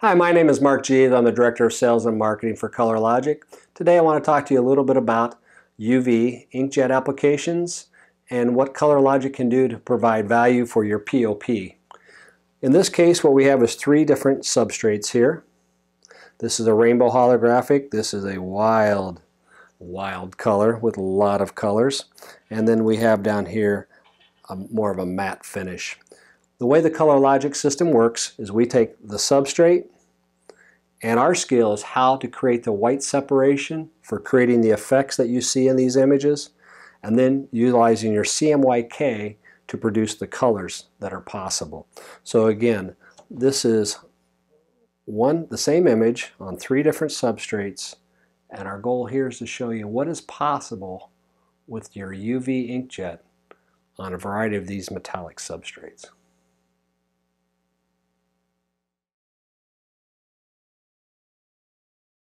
Hi, my name is Mark Geeth. I'm the Director of Sales and Marketing for ColorLogic. Today I want to talk to you a little bit about UV inkjet applications and what ColorLogic can do to provide value for your POP. In this case what we have is three different substrates here. This is a rainbow holographic. This is a wild, wild color with a lot of colors. And then we have down here a, more of a matte finish. The way the ColorLogic system works is we take the substrate and our skill is how to create the white separation for creating the effects that you see in these images and then utilizing your CMYK to produce the colors that are possible. So again, this is one the same image on three different substrates and our goal here is to show you what is possible with your UV inkjet on a variety of these metallic substrates.